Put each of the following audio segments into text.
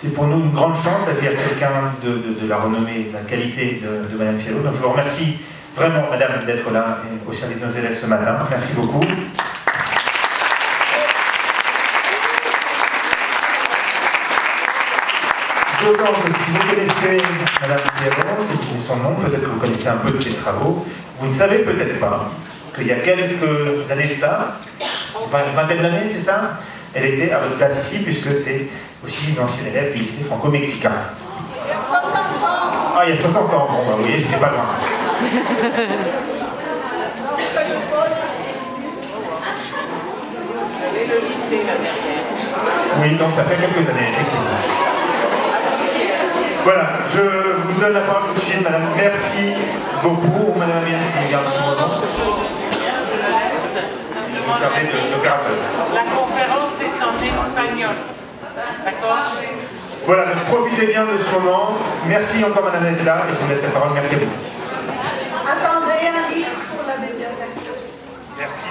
c'est pour nous une grande chance d'accueillir quelqu'un de, la renommée, de la qualité de, de Madame Fialot. Donc je vous remercie vraiment, Madame, d'être là au service de nos élèves ce matin. Merci beaucoup. D'autant que si vous connaissez Madame Fialot, c'est son nom, peut-être que vous connaissez un peu de ses travaux, vous ne savez peut-être pas qu'il y a quelques années de ça, une vingtaine d'années, c'est ça? Elle était à votre place ici, puisque c'est aussi une ancienne élève du lycée franco-mexicain. Ah, il y a 60 ans, bon, bah, vous voyez, j'étais pas loin. Oui, donc ça fait quelques années, effectivement. Voilà, je vous donne la parole tout de suite, madame. Merci beaucoup, madame Amiens, qui garde son moment. Vous La conférence est en espagnol. D'accord Voilà, donc profitez bien de ce moment. Merci encore, madame d'être là, et je vous laisse la parole. Merci à vous. Attendez un livre pour la. Merci.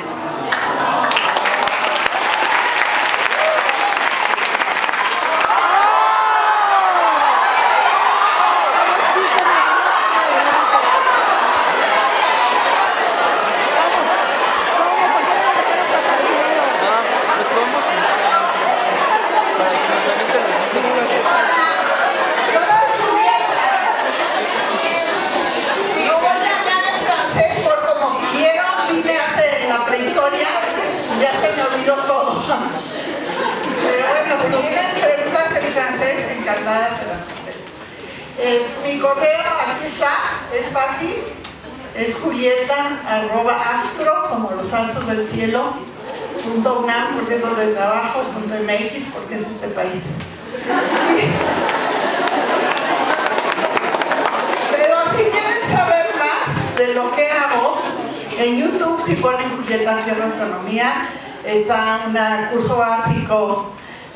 Está un curso básico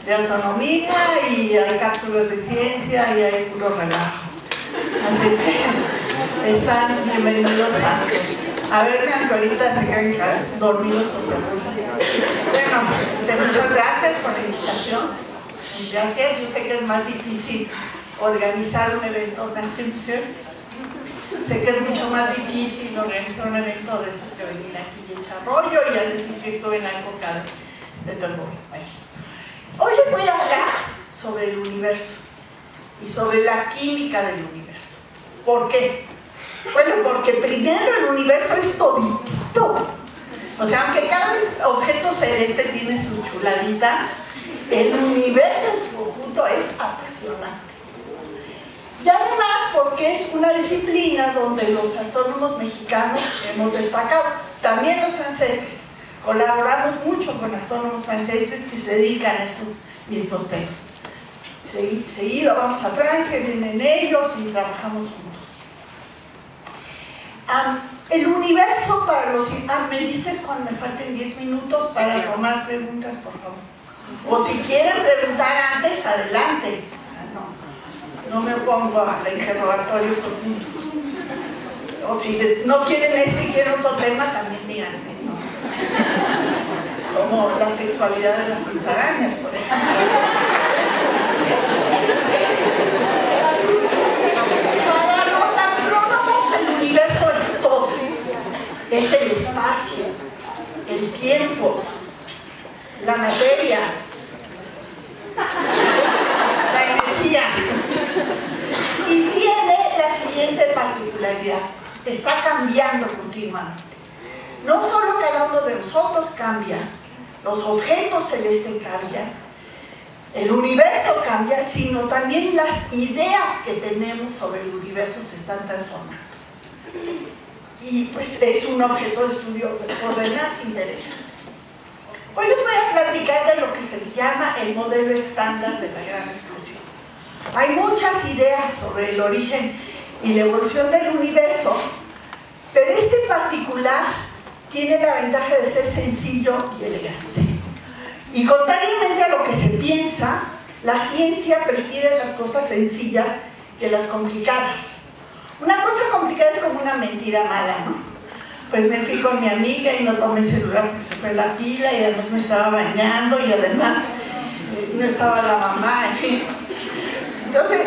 de autonomía y hay cápsulas de ciencia y hay puro relajo. Así que están bienvenidos a, a que ahorita se quedan dormidos o seguros. Bueno, muchas gracias por la invitación. Gracias, yo sé que es más difícil organizar un evento, una extensión. Sé que es mucho más difícil organizar un evento de estos que venir aquí desarrollo y al la época de, mundo. Hoy les voy a hablar sobre el universo y sobre la química del universo. ¿Por qué? Bueno, porque primero el universo es todito. O sea, aunque cada objeto celeste tiene sus chuladitas, el universo en su conjunto es apasionante. Y además porque es una disciplina donde los astrónomos mexicanos hemos destacado, también los franceses. Colaboramos mucho con astrónomos franceses que se dedican a estos mismos temas. Seguido vamos a Francia, vienen ellos y trabajamos juntos. el universo para los... Ah, me dices cuando me falten 10 minutos para tomar preguntas, por favor. O si quieren preguntar antes, adelante no me opongo al interrogatorio profundo. O si no quieren este y quieren otro tema, también díganme. Como la sexualidad de las musarañas, por ejemplo. Para los astrónomos el universo es todo. Es el espacio, el tiempo, la materia, la energía. Y tiene la siguiente particularidad, está cambiando continuamente. No solo cada uno de nosotros cambia, los objetos celestes cambian, el universo cambia, sino también las ideas que tenemos sobre el universo se están transformando. Y pues es un objeto de estudio por demás interesante. Hoy les voy a platicar de lo que se llama el modelo estándar de la gran explosión. Hay muchas ideas sobre el origen y la evolución del universo, pero este particular tiene la ventaja de ser sencillo y elegante. Y contrariamente a lo que se piensa, la ciencia prefiere las cosas sencillas que las complicadas. Una cosa complicada es como una mentira mala, ¿no? Pues me fui con mi amiga y no tomé celular porque se fue la pila y además me estaba bañando y además eh, no estaba la mamá, en fin Entonces,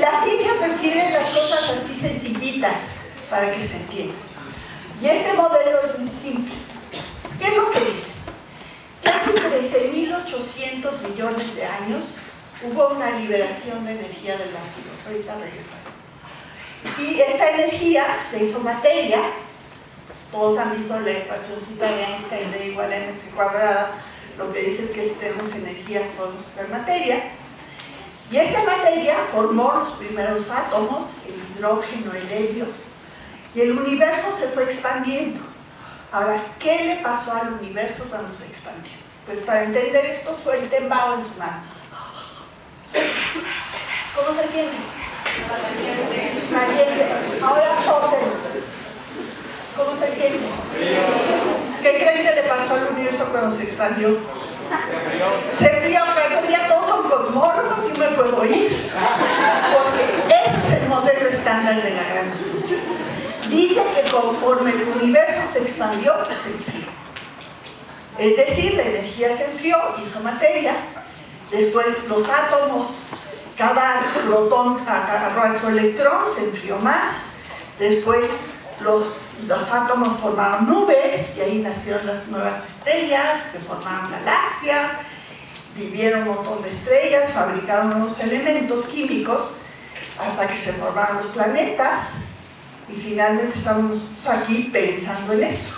la ciencia prefiere las cosas así sencillitas para que se entienda. Y este modelo es muy simple. ¿Qué es lo que dice? Que hace 13.800 millones de años hubo una liberación de energía del vacío. Ahorita regresamos. Y esa energía se hizo materia. Todos han visto la ecuacióncita de Einstein de igual a mc cuadrada. Lo que dice es que si tenemos energía podemos hacer materia. Y esta materia formó los primeros átomos, el hidrógeno, el helio, y el universo se fue expandiendo. Ahora, ¿qué le pasó al universo cuando se expandió? Pues para entender esto, suelten vaho en su mano. ¿Cómo se siente? Caliente. Ahora soplen. ¿Cómo se siente? ¿Qué creen que le pasó al universo cuando se expandió? Se frío, entonces ya todos son cosmólogos y me puedo ir. Porque ese es el modelo estándar de la gran explosión. Dice que conforme el universo se expandió, se enfrió. Es decir, la energía se enfrió, hizo materia, después los átomos, cada protón agarró a su electrón, se enfrió más, después los, los átomos formaron nubes y ahí nacieron las nuevas estrellas que formaron galaxias, vivieron un montón de estrellas, fabricaron unos elementos químicos hasta que se formaron los planetas y finalmente estamos aquí pensando en eso.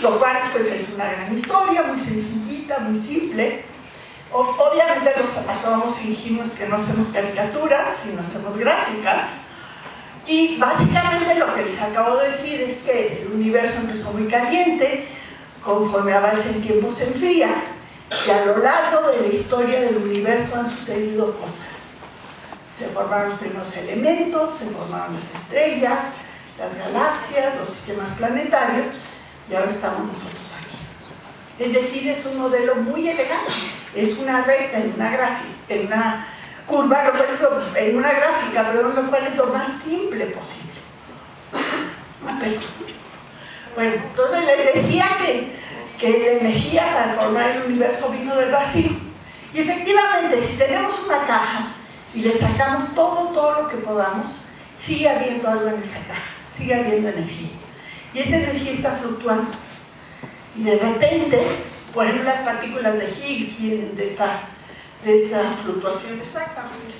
Lo cual pues es una gran historia, muy sencillita, muy simple. obviamente los astrónomos fingimos que no hacemos caricaturas, sino hacemos gráficas. Y básicamente lo que les acabo de decir es que el universo empezó muy caliente, conforme avanza el tiempo se enfría, y a lo largo de la historia del universo han sucedido cosas. Se formaron los primeros elementos, se formaron las estrellas, las galaxias, los sistemas planetarios, y ahora estamos nosotros aquí. Es decir, es un modelo muy elegante, es una recta en una gráfica, en una curva, lo cual es en una gráfica, perdón, lo cual es lo más simple posible. Bueno, entonces les decía que, que la energía para formar el universo vino del vacío. Y efectivamente, si tenemos una caja y le sacamos todo, todo lo que podamos, sigue habiendo algo en esa caja sigue habiendo energía. Y esa energía está fluctuando. Y de repente, por ejemplo, las partículas de Higgs vienen de esta, de esta fluctuación. Exactamente.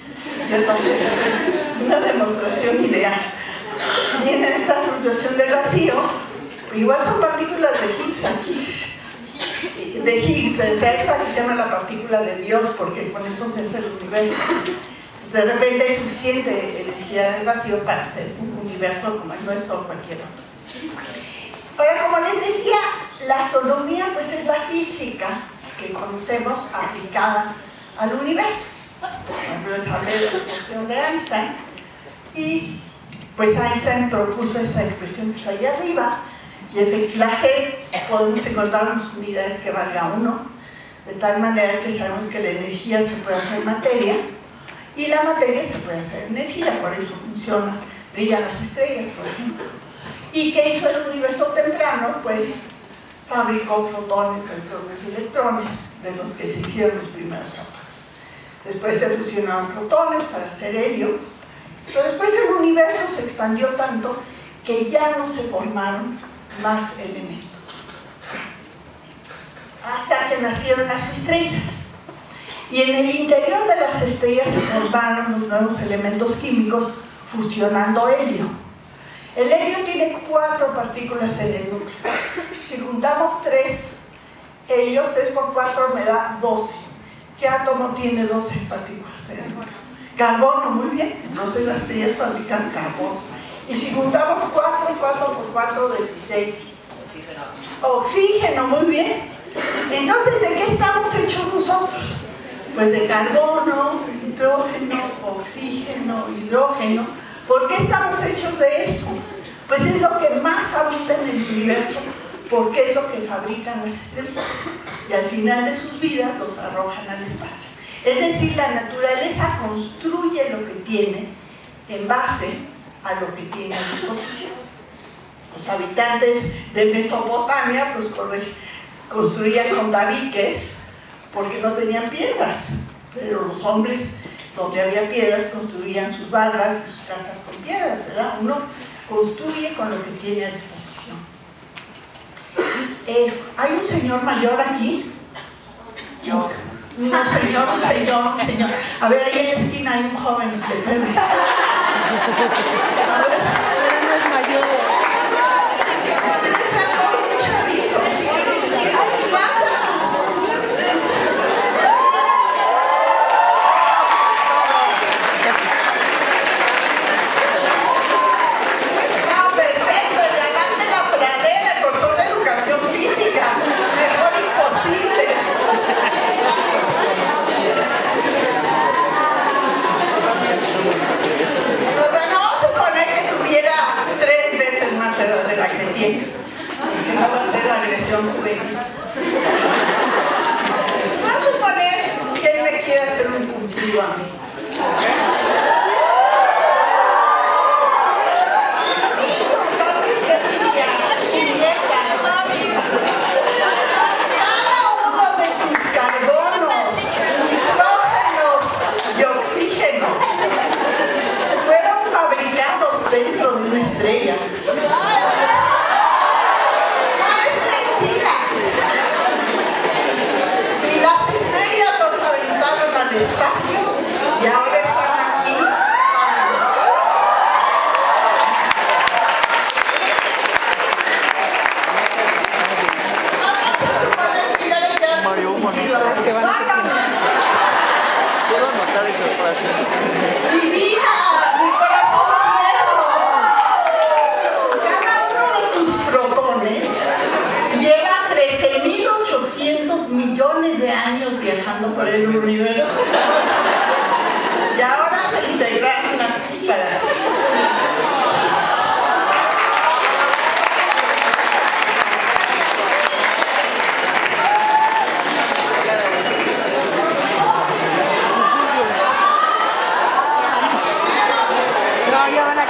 Una demostración ideal. Viene de esta fluctuación del vacío. Igual son partículas de Higgs. De Higgs, o sea, esta que se llama la partícula de Dios, porque con eso se hace el universo. De repente hay suficiente energía del vacío para hacer un universo como el nuestro o cualquier otro. Ahora, como les decía, la astronomía pues es la física que conocemos aplicada al universo. Por ejemplo, les hablé de la expresión de Einstein y pues Einstein propuso esa expresión que está ahí arriba y la C podemos encontrar unas unidades que valga uno de tal manera que sabemos que la energía se puede hacer materia y la materia se puede hacer energía, por eso funciona brillan las estrellas, por ejemplo. ¿Y qué hizo el universo temprano? Pues fabricó protones, neutrones y electrones, de los que se hicieron los primeros átomos. Después se fusionaron protones para hacer helio, pero después el universo se expandió tanto que ya no se formaron más elementos. Hasta que nacieron las estrellas. Y en el interior de las estrellas se formaron los nuevos elementos químicos fusionando helio. El helio tiene cuatro partículas en el núcleo. Si juntamos tres helios, 3 por 4 me da 12. ¿Qué átomo tiene 12 partículas en el núcleo? Carbono, muy bien. Entonces las estrellas fabrican carbono. Y si juntamos 4 y 4 por 4, 16. Oxígeno, muy bien. Entonces, ¿de qué estamos hechos nosotros? Pues de carbono, nitrógeno, oxígeno, hidrógeno. ¿Por qué estamos hechos de eso? Pues es lo que más abunda en el universo, porque es lo que fabrican las estrellas. Y al final de sus vidas los arrojan al espacio. Es decir, la naturaleza construye lo que tiene en base a lo que tiene a disposición. Los habitantes de Mesopotamia pues construían con tabiques porque no tenían piedras, pero los hombres donde había piedras construían sus barras sus casas con piedras, ¿verdad? Uno construye con lo que tiene a disposición. Eh, ¿Hay un señor mayor aquí? No. No, señor, un señor, un señor. A ver, ahí en la esquina hay un joven. no es mayor. Están todos muy chavitos. ¿Qué pasa? Ah, perfecto, el galán de la pradera, el profesor de educación física. Mejor imposible. O sea, no vamos a suponer que tuviera tres veces más edad de la que tiene. Si no va a Vamos a suponer que él me quiere hacer un cumplido a mí. Entonces, ¿qué diría? Julieta, cada uno de tus carbonos, nitrógenos y oxígenos fueron fabricados dentro de una estrella. No es mentira. Y las estrellas los aventaron al espacio y ahora están aquí. Es que van a Puedo anotar esa frase. Mi vida, mi corazón tierno. Cada uno de tus protones lleva 13.800 millones de años viajando por el universo. Y ahora se integraron aquí para...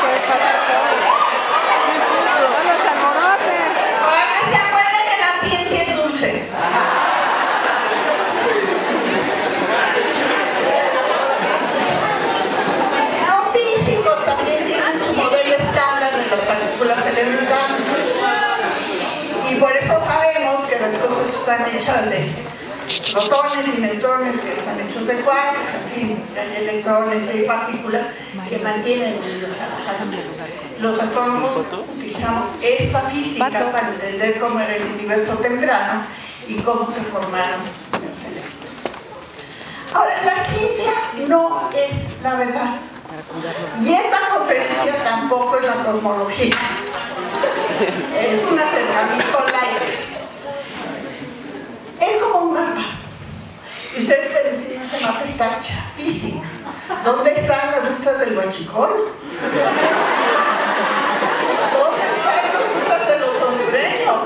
Querer pasar todo. ¿Qué es eso? No los. Para que se acuerden que la ciencia es dulce. Los físicos también tienen su modelo estándar de las partículas elementales. Y por eso sabemos que las cosas están hechas de protones y neutrones que están hechos de quarks, en fin, hay electrones y hay partículas que mantienen los Los astrónomos utilizamos esta física para entender cómo era el universo temprano y cómo se formaron los elementos. Ahora, la ciencia no es la verdad. Y esta conferencia tampoco es la cosmología. Es un acercamiento light. Es como un mapa. Y ustedes mapa está chafísimo. ¿Dónde están las rutas del Huachicol? ¿Dónde están las rutas de los hondureños?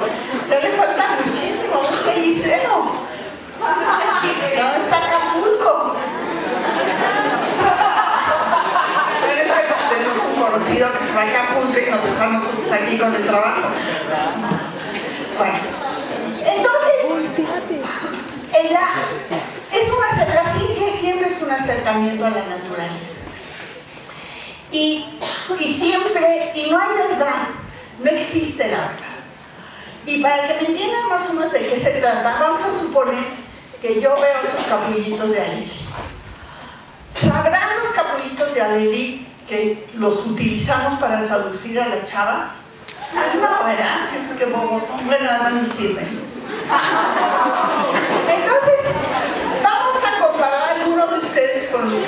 Ya le falta muchísimo. ¿Dónde está el liceo? ¿Dónde está Acapulco? Tenemos un conocido que se va a Acapulco y nos deja a nosotros aquí con el trabajo. Bueno, entonces, en la, es una, la ciencia siempre es un a la naturaleza. Y, y siempre, y no hay verdad, no existe la verdad. Y para que me entiendan más o menos de qué se trata, vamos a suponer que yo veo esos capullitos de alelí. ¿Sabrán los capullitos de alelí que los utilizamos para seducir a las chavas? No, ¿verdad? Siempre que bobos son. Bueno, nada ni sirven. Entonces, vamos a comparar alguno de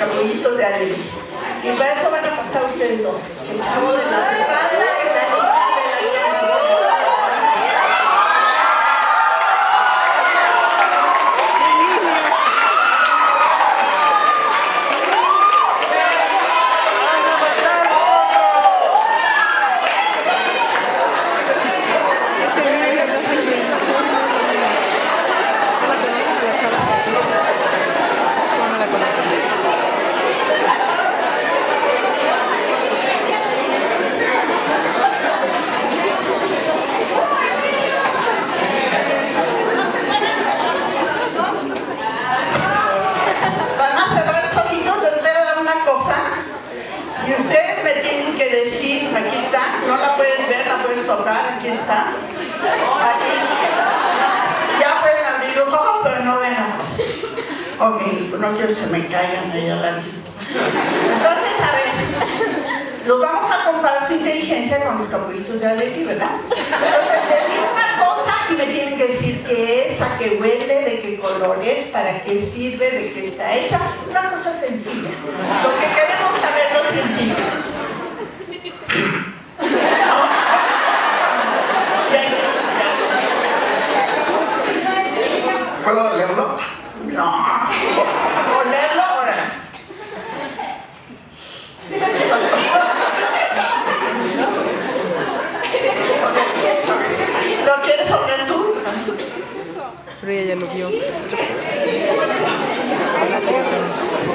capullitos de alelí. Y para eso van a pasar ustedes dos. El chavo de la niña de la chamarra. Ese Emilio, no sé quién. ¿No la conocen la chava? No, no la conocen. Puedes tocar, aquí está. Aquí. Ya pueden abrir los ojos, pero no ven cosa. Ok, no quiero que se me caigan ahí a la. Entonces, a ver, los vamos a comparar su inteligencia con los capulitos de Aleti, ¿verdad? Entonces, les digo una cosa y me tienen que decir qué es, a qué huele, de qué color es, para qué sirve, de qué está hecha. Una cosa sencilla. Lo que queremos saber los científicos. ¿Puedo leerlo? No. Olerlo ahora. ¿Lo quieres oler tú? Pero ella ya lo vio.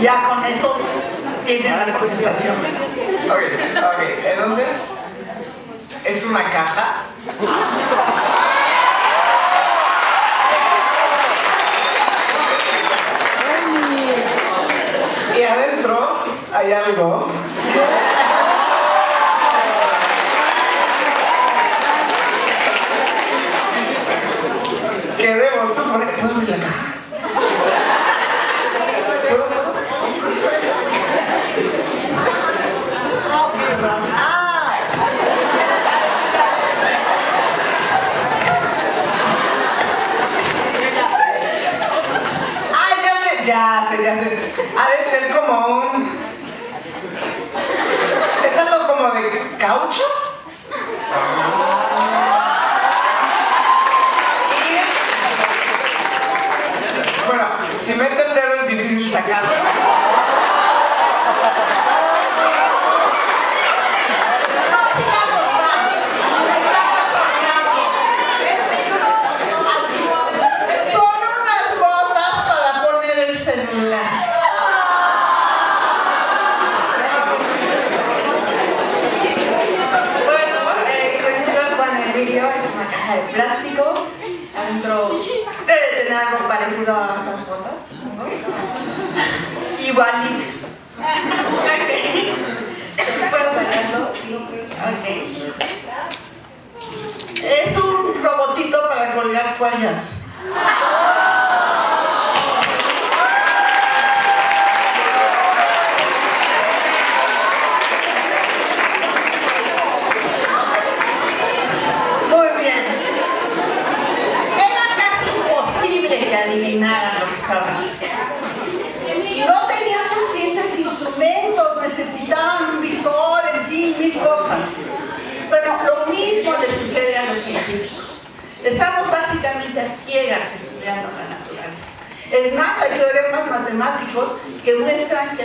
Ya con eso tiene la presentación. Ok, ok, entonces es una caja. Y adentro hay algo. Que debo.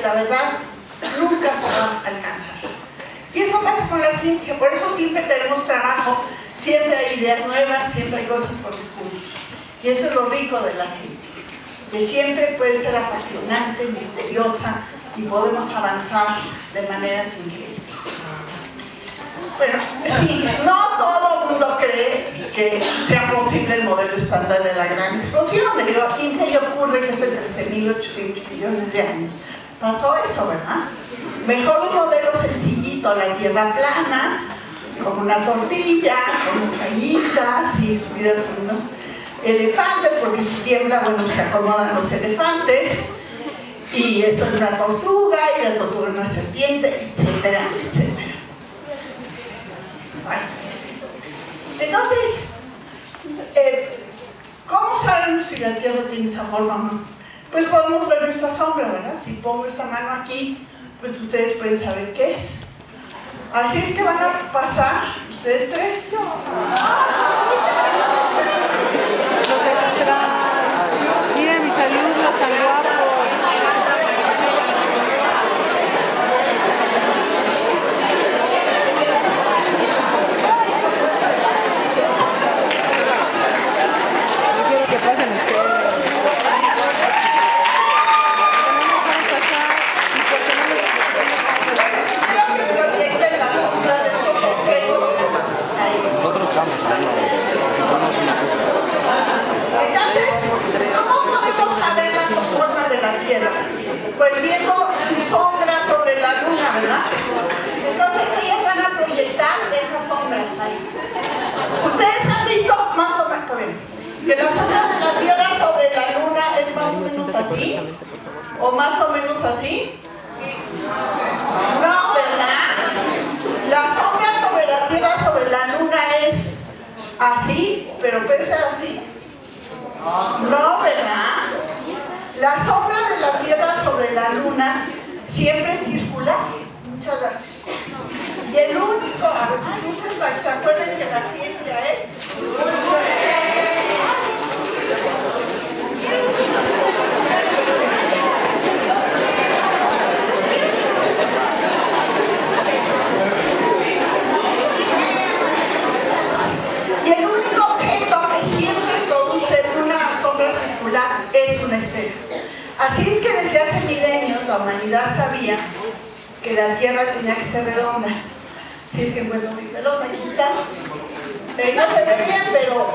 La verdad nunca se va a alcanzar. Y eso pasa con la ciencia, por eso siempre tenemos trabajo, siempre hay ideas nuevas, siempre hay cosas por descubrir. Y eso es lo rico de la ciencia, que siempre puede ser apasionante, misteriosa y podemos avanzar de maneras increíbles. Bueno, sí, no todo el mundo cree que sea posible el modelo estándar de la gran explosión. Le digo, ¿a quién se le ocurre que hace 13.800 millones de años pasó eso, verdad? Mejor un modelo sencillito, la tierra plana, como una tortilla, con montañitas y subidas en unos elefantes, porque si tiembla, bueno, se acomodan los elefantes. Y esto es una tortuga, y la tortuga es una serpiente, etcétera, etcétera. Entonces, eh, ¿cómo sabemos si la Tierra tiene esa forma? Pues podemos ver nuestra sombra, ¿verdad? Si pongo esta mano aquí, pues ustedes pueden saber qué es. Así es que van a pasar, ustedes tres. Mira mis alumnos tan guapos. pues viendo su sombra sobre la luna, ¿verdad? Entonces ellas van a proyectar esas sombras ahí. Ustedes han visto más o menos que la sombra de la Tierra sobre la luna es más o menos así, o más o menos así. No, ¿verdad? La sombra sobre la Tierra sobre la luna es así, pero puede ser así. No, ¿verdad? La sombra de la Tierra siempre circular. Muchas gracias. Y el único, a para que se acuerden que la ciencia es. Y el único objeto que siempre produce una sombra circular es una estrella. Así es que la humanidad sabía que la Tierra tenía que ser redonda. Si es que encuentro mi pelota, aquí está. Eh, no se ve bien, pero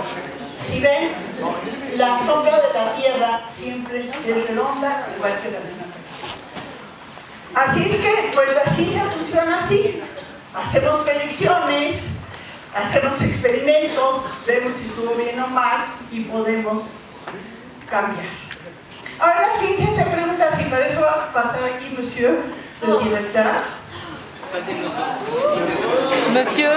si ven, la sombra de la Tierra siempre es redonda, igual que la Luna. Así es que, pues la ciencia funciona así. Hacemos predicciones, hacemos experimentos, vemos si estuvo bien o mal y podemos cambiar. Ahora la ciencia se pregunta si para eso va a pasar aquí, monsieur le directeur. Monsieur,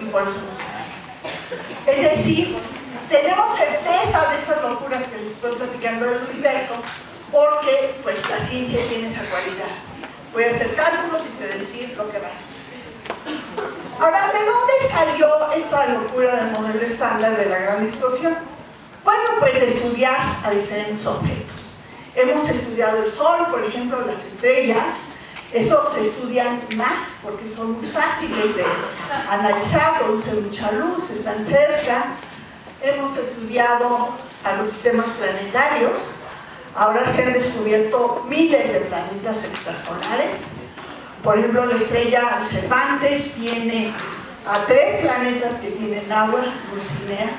y por eso no se caen. Es decir, tenemos certeza de estas locuras que les estoy platicando del universo porque pues la ciencia tiene esa cualidad. Puede hacer cálculos y predecir lo que va a suceder. Ahora, ¿de dónde salió esta locura del modelo estándar de la gran explosión? Bueno, pues de estudiar a diferentes objetos. Hemos estudiado el Sol, por ejemplo, las estrellas. Esos se estudian más porque son muy fáciles de analizar, producen mucha luz, están cerca. Hemos estudiado a los sistemas planetarios. Ahora se han descubierto miles de planetas extrasolares. Por ejemplo, la estrella Cervantes tiene a tres planetas que tienen agua, Dulcinea,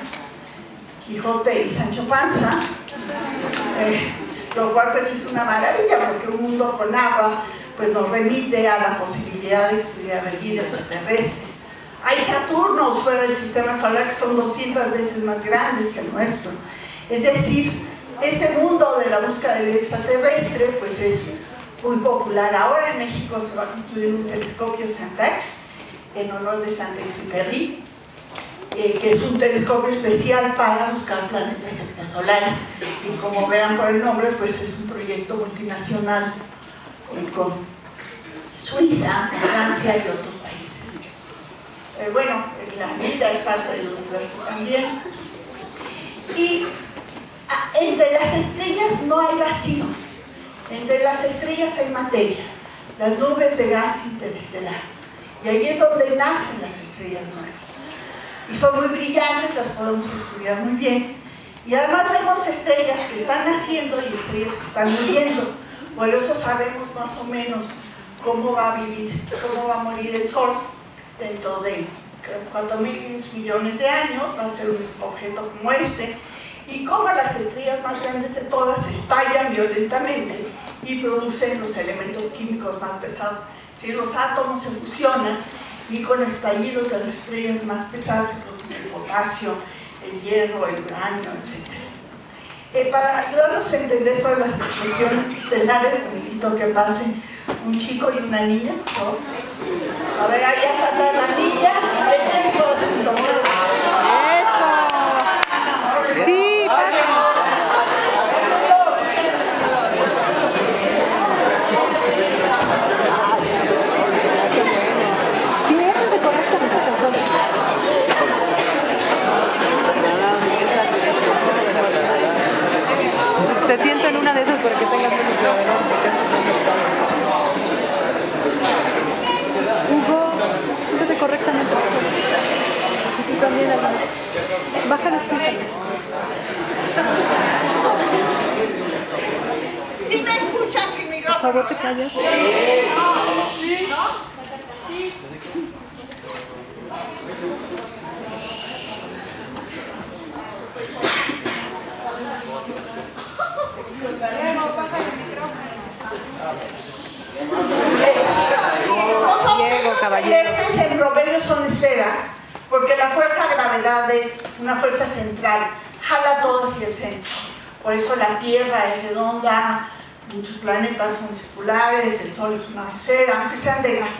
Quijote y Sancho Panza, eh, lo cual pues es una maravilla porque un mundo con agua pues nos remite a la posibilidad de que haber vida extraterrestre. Hay Saturnos fuera del sistema solar que son 200 veces más grandes que el nuestro. Es decir, este mundo de la búsqueda de vida extraterrestre pues es muy popular. Ahora en México se va a construir un telescopio Santax en honor de Santa Exupéry, eh, que es un telescopio especial para buscar planetas extrasolares. Y como vean por el nombre, pues es un proyecto multinacional eh, con Suiza, Francia y otros países. Eh, bueno, la vida es parte del universo también. Y ah, entre las estrellas no hay vacío. Entre las estrellas hay materia, las nubes de gas interestelar. Y ahí es donde nacen las estrellas nuevas. Y son muy brillantes, las podemos estudiar muy bien. Y además vemos estrellas que están naciendo y estrellas que están muriendo. Por eso sabemos más o menos cómo va a vivir, cómo va a morir el Sol dentro de 4.500 millones de años, va a ser un objeto como este, y cómo las estrellas más grandes de todas estallan violentamente y producen los elementos químicos más pesados. Si los átomos se fusionan y con estallidos de las estrellas más pesadas se producen el potasio, el hierro, el uranio, etc. Eh, para ayudarnos a entender todas las cuestiones estelares, necesito que pasen un chico y una niña. A ver, ahí está la niña, el chico tomó Eso. Sí, pasa. Siempre correctamente. Te siento en una de esas para que tengas un micrófono. Hugo, siéntate correctamente. Y tú también, Alana. Baja la escucha. ¿Sí me escuchan sin Por micrófono? Favor, te callas. Diego, caballero. en promedio son esferas, porque la fuerza gravedad es una fuerza central, jala todo hacia el centro. Por eso la Tierra es redonda, muchos planetas son circulares, el Sol es una esfera, aunque sean de gas.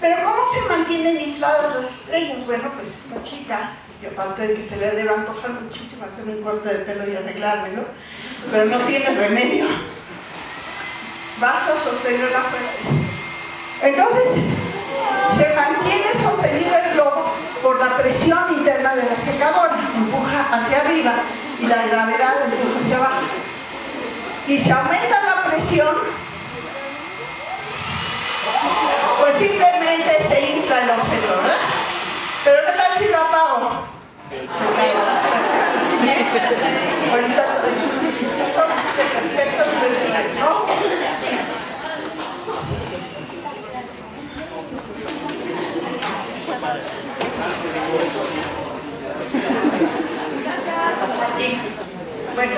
Pero ¿cómo se mantienen infladas las estrellas? Bueno, pues esta chica, y aparte de que se le debe antojar muchísimo hacerme un corte de pelo y arreglármelo, pero no tiene remedio. Vas a sostenerla fuerte. Entonces, se mantiene sostenido el globo por la presión interna de la secadora, empuja hacia arriba y la gravedad empuja hacia abajo. Y si aumenta la presión, pues simplemente se infla el objeto, ¿verdad? Pero ¿qué tal si lo apago? Se. Ahorita necesito Bueno,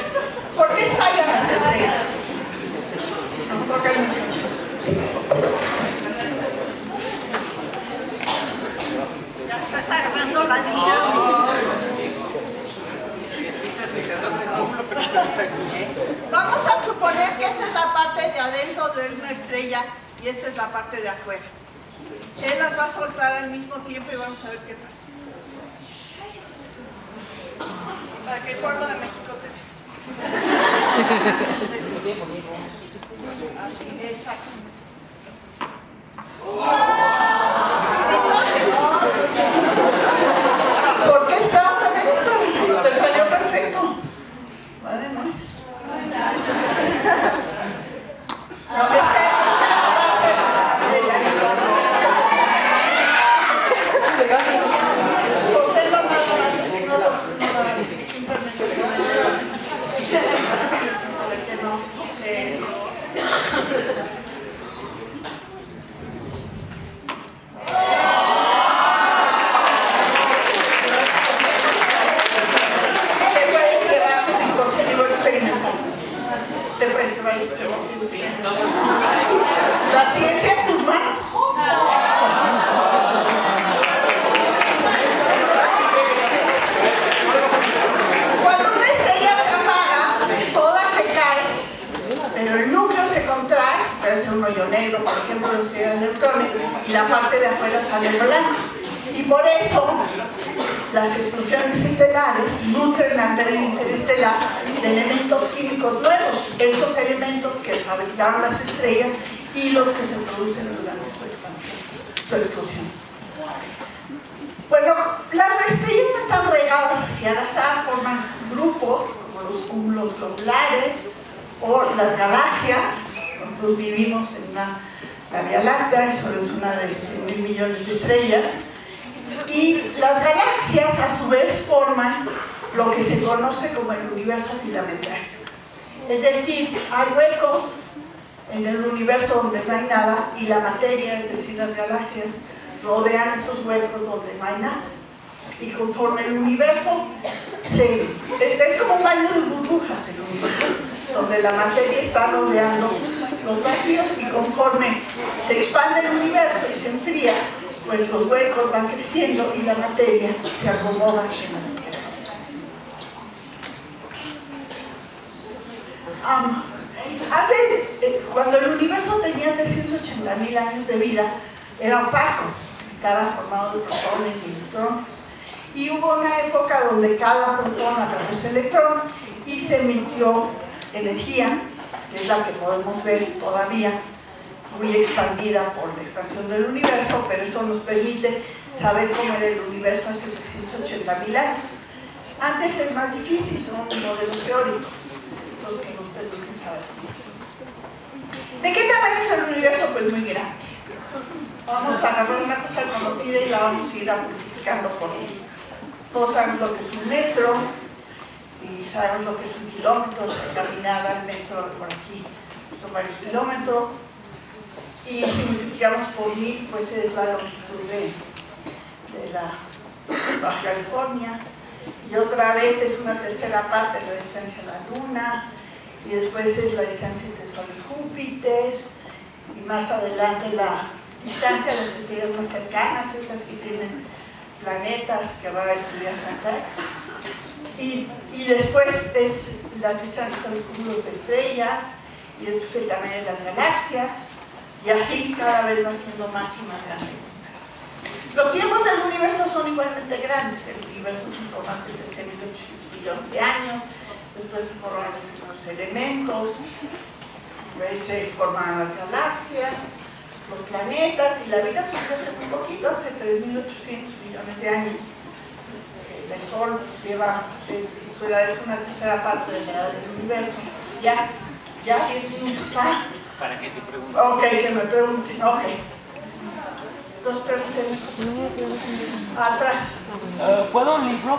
¿por qué estallan las estrellas? No, toca el muchacho. Ya estás agarrando la niña. Vamos a suponer que esta es la parte de adentro de una estrella y esta es la parte de afuera. Él las va a soltar al mismo tiempo y vamos a ver qué pasa. Para que el pueblo de México te vea. Así, exacto. Entonces, ¿por qué está perfecto? Te salió perfecto. Además. No, es que- Sosténlo nada más, no lo- no lo- simplemente. puede llevar La ciencia en tus manos. Cuando una estrella se apaga, toda se cae, pero el núcleo se contrae, puede ser un hoyo negro, por ejemplo, la estrella de neutrones, y la parte de afuera sale volando. Y por eso las explosiones estelares nutren al medio interestelar de elementos químicos nuevos, estos elementos que fabricaron las estrellas y los que se producen durante su expansión, su explosión. Bueno, las estrellas no están regadas hacia el azar, forman grupos como los cúmulos globulares o las galaxias. Nosotros vivimos en una, la Vía Láctea, y solo es una de 100 mil millones de estrellas. Y las galaxias a su vez forman lo que se conoce como el Es decir, hay huecos en el universo donde no hay nada y la materia, es decir, las galaxias, rodean esos huecos donde no hay nada. Y conforme el universo se, es, como un baño de burbujas el universo, donde la materia está rodeando los vacíos y conforme se expande el universo y se enfría, pues los huecos van creciendo y la materia se acomoda en la Hace, eh, cuando el universo tenía 380 mil años de vida, era opaco, estaba formado de protones y electrones. Y hubo una época donde cada protón agarró ese electrón y se emitió energía, que es la que podemos ver todavía, muy expandida por la expansión del universo, pero eso nos permite saber cómo era el universo hace 380 mil años. Antes es más difícil, son modelos teóricos ¿De qué tamaño es el universo? Pues muy grande. Vamos a agarrar una cosa conocida y la vamos a ir amplificando por ahí. Todos sabemos lo que es un metro y sabemos lo que es un kilómetro, caminar al metro por aquí son varios kilómetros y si multiplicamos por mil, pues es la longitud de, la California y otra vez es una tercera parte de la distancia a la Luna y después es la distancia entre Sol y Júpiter. Y más adelante la distancia de las estrellas más cercanas, estas que tienen planetas que va a estudiar Santa. Y, y después es las distancias de los cúmulos de estrellas. Y después el tamaño de las galaxias. Y así cada vez va siendo más y más grande. Los tiempos del universo son igualmente grandes, el universo se formó hace 13.800 millones de años, se formaron los elementos, se formaron las galaxias, los planetas y la vida surgió hace muy poquito, hace 3.800 millones de años. El Sol lleva, su edad es una tercera parte de la edad del universo. Ya, ya 10 minutos. ¿ah? ¿Para qué te pregunto? Ok, que me pregunten. Ok. Dos preguntas. Atrás. Eh, ¿Puedo un libro?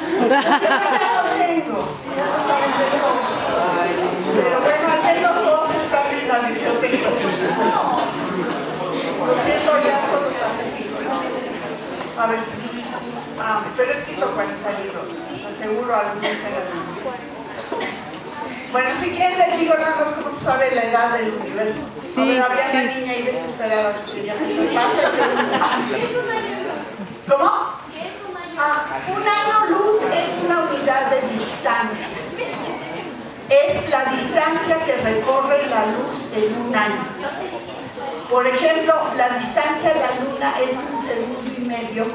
Yo lo tengo. Pero bueno, al menos dos están en la biblioteca. Lo siento, ya solo aquí. A ver. Ah, pero he escrito 40 libros. Seguro algunos eran bueno, si quieren les digo nada más cómo se sabe la edad del universo. Sí, ver, había sí. una niña ahí desesperada que ya me pasa. ¿Cómo? Ah, un año luz es una unidad de distancia. Es la distancia que recorre la luz en un año. Por ejemplo, la distancia a la luna es un segundo y medio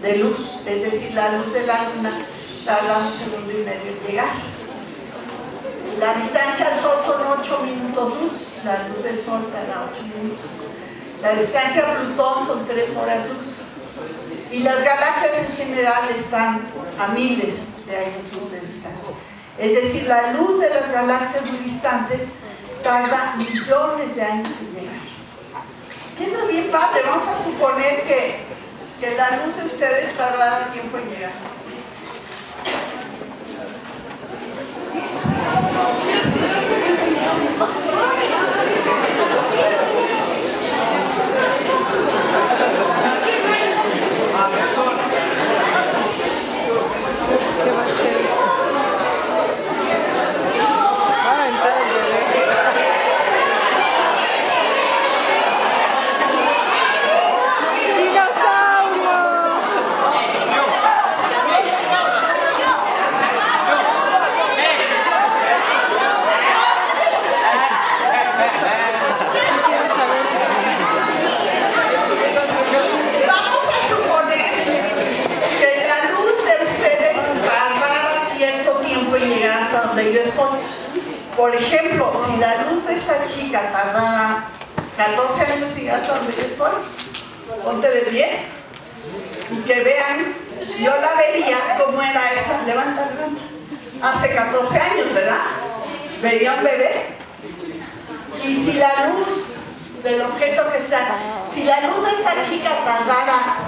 de luz, es decir, la luz de la luna tarda un segundo y medio en llegar. La distancia al Sol son 8 minutos luz, la luz del Sol tarda 8 minutos. La distancia a Plutón son 3 horas luz. Y las galaxias en general están a miles de años luz de distancia. Es decir, la luz de las galaxias muy distantes tarda millones de años en llegar. Y eso es bien padre, vamos a suponer que, que la luz de ustedes tardará tiempo en llegar. Thank you.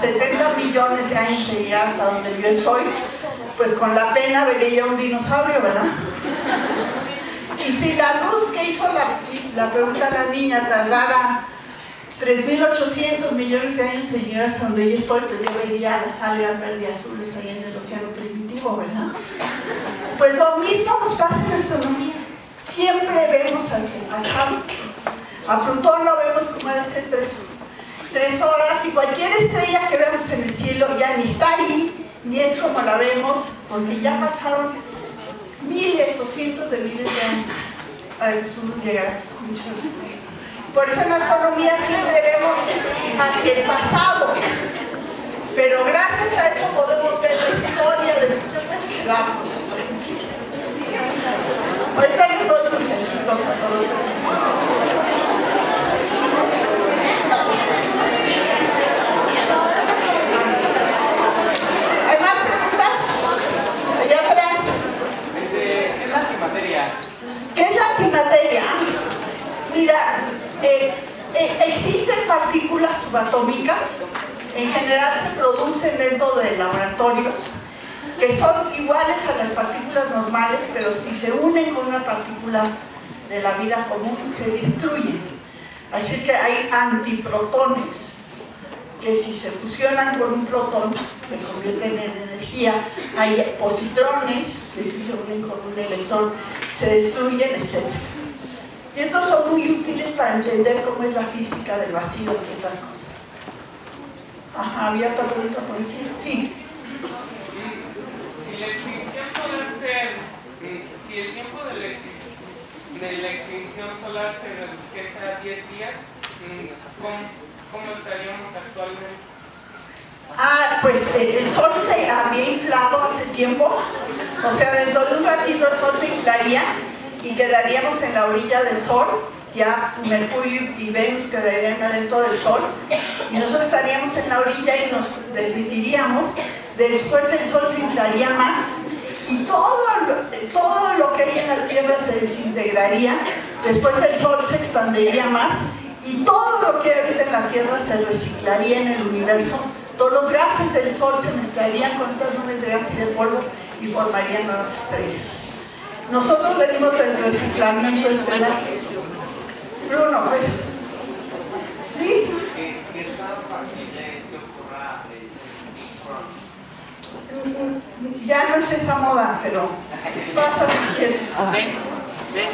70 millones de años llegar hasta donde yo estoy, pues con la pena vería un dinosaurio, ¿verdad? Y si la luz que hizo la, pregunta a la niña tardara 3.800 millones de años en llegar hasta donde yo estoy, pues yo vería las algas verdes y azules ahí en el océano primitivo, ¿verdad? Pues lo mismo nos pasa en astronomía. Siempre vemos hacia el pasado. A Plutón lo vemos como era hace tres, tres horas y cualquier estrella que vemos en el cielo ya ni está ahí, ni es como la vemos, porque ya pasaron miles o cientos de miles de años para que su luz llegara. Por eso en astronomía siempre vemos hacia el pasado. Pero gracias a eso podemos ver la historia de muchos ciudades. Ahorita les doy un para todos. ¿Hay más preguntas? Allá atrás. ¿Qué es la antimateria? ¿Qué es la antimateria? Mira, eh, eh, existen partículas subatómicas, en general se producen dentro de laboratorios, que son iguales a las partículas normales, pero si se unen con una partícula de la vida común, se destruyen. Así es que hay antiprotones, que si se fusionan con un protón, se convierten en energía. Hay positrones, que si se unen con un electrón, se destruyen, etc. Y estos son muy útiles para entender cómo es la física del vacío y otras cosas. Ajá, había otra pregunta por aquí. Sí. Si la extinción solar se, si el tiempo de la, de la extinción solar se redujese a 10 días, mm, ¿cómo, cómo estaríamos actualmente? Ah, pues eh, el sol se había inflado hace tiempo, o sea, dentro de un ratito el sol se inflaría y quedaríamos en la orilla del sol, ya Mercurio y Venus quedarían adentro del sol, y nosotros estaríamos en la orilla y nos derretiríamos, después el sol se inflaría más, y todo lo, todo lo que hay en la Tierra se desintegraría, después el sol se expandiría más, y todo lo que hay ahorita en la Tierra se reciclaría en el universo, todos los gases del Sol se mezclarían con estas nubes de gas y de polvo y formarían nuevas estrellas. Nosotros venimos del reciclamiento estelar. Bruno, pues. ¿Sí? Ya no es esa moda, pero pasa si quieres. Ven, ven.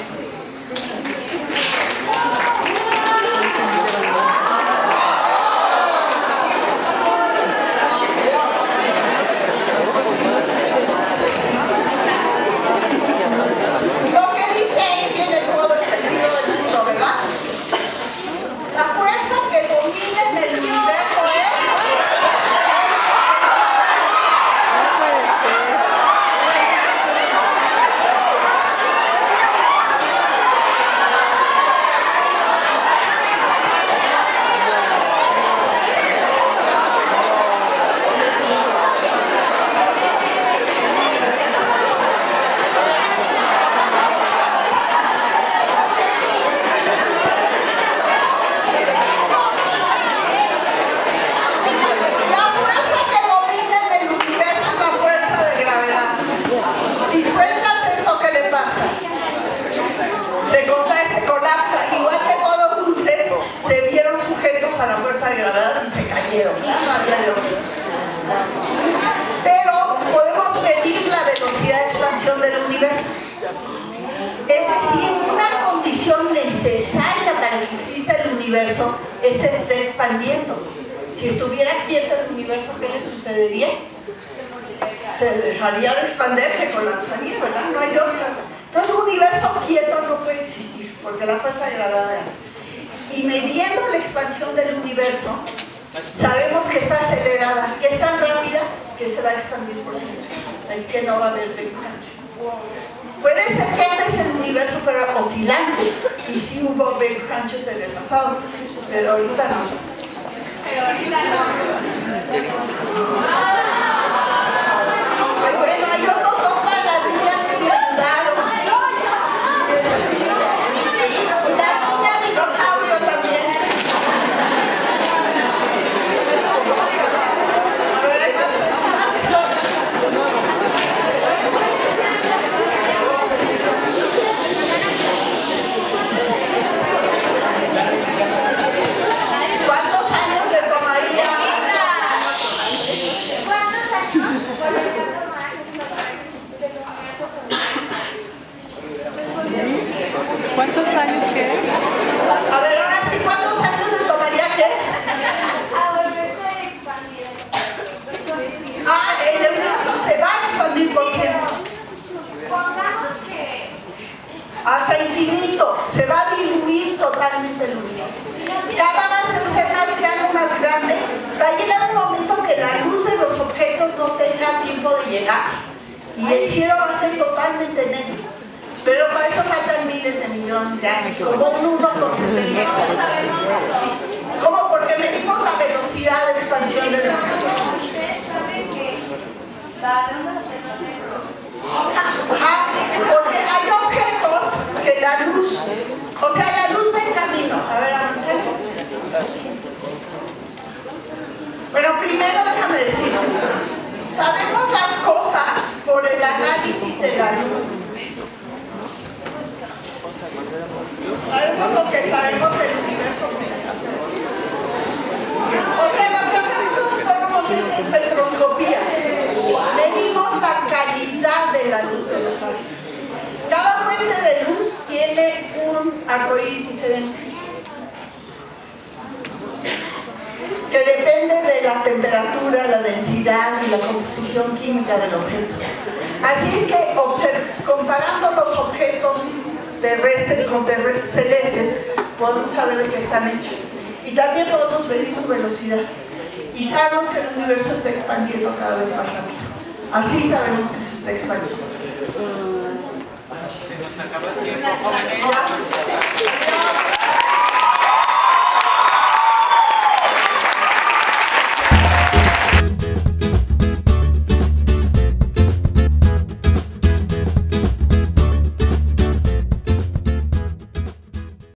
Pero ahorita no. Pero ahorita no. Ay, bueno, hay otros dos paladillas que me ayudaron. Y la niña dinosaurio también. A ver, hay más preguntas. ¿Cuántos años le tomaría? ¿Cuántos años qué? A ver, ahora sí, ¿cuántos años le tomaría qué? Ah, el universo se va a expandir por tiempo. Infinito. Se va a diluir totalmente el universo. Cada vez se ser más grande, más grande. Va a llegar un momento que la luz de los objetos no tenga tiempo de llegar. Y el cielo va a ser totalmente negro. Pero para eso faltan miles de millones de años, como un 1 por 70. ¿Cómo? Porque medimos la velocidad de expansión del universo. Ah, porque hay que la luz, o sea, la luz en camino. A ver. Bueno, primero déjame decir, sabemos las cosas por el análisis de la luz. Sabemos lo que sabemos del universo. O sea, lo que hacemos es espectroscopía. Medimos la calidad de la luz de los astros. Cada fuente de luz tiene un arcoíris. Que depende de la temperatura, la densidad y la composición química del objeto. Así es que comparando los objetos terrestres con celestes, podemos saber de qué están hechos. Y también podemos medir su velocidad. Y sabemos que el universo está expandiendo cada vez más rápido. Así sabemos que se está expandiendo. Se nos